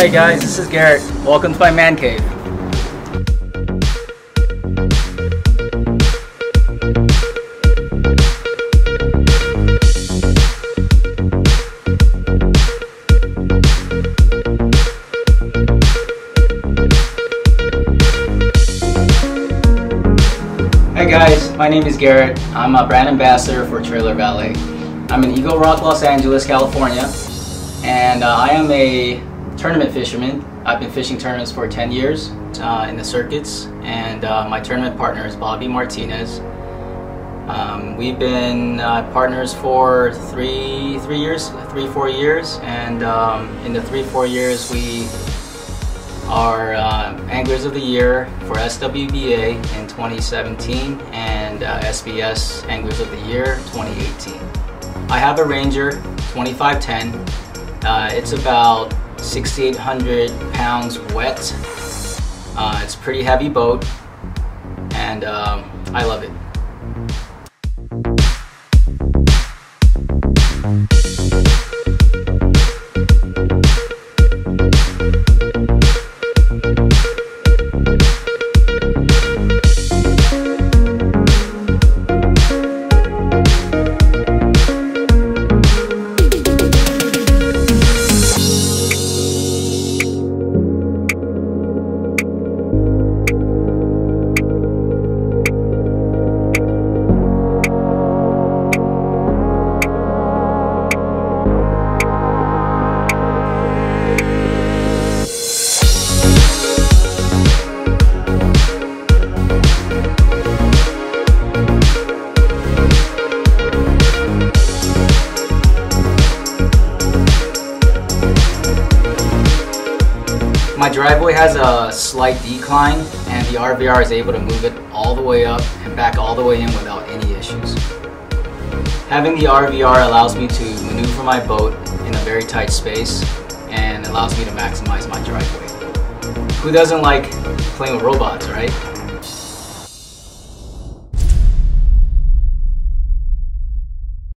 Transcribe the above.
Hey guys, this is Garrett. Welcome to my man cave. Hey guys, my name is Garrett. I'm a brand ambassador for Trailer Valet. I'm in Eagle Rock, Los Angeles, California, and uh, I am a tournament fisherman. I've been fishing tournaments for 10 years uh, in the circuits, and uh, my tournament partner is Bobby Martinez. Um, we've been uh, partners for three, three years, three, four years, and um, in the three, four years we are uh, Anglers of the Year for SWBA in 2017 and uh, SBS Anglers of the Year 2018. I have a Ranger 2510. Uh, it's about 6,800 pounds wet. Uh, it's a pretty heavy boat and um, I love it. My driveway has a slight decline and the RVR is able to move it all the way up and back all the way in without any issues. Having the RVR allows me to maneuver my boat in a very tight space and allows me to maximize my driveway. Who doesn't like playing with robots, right?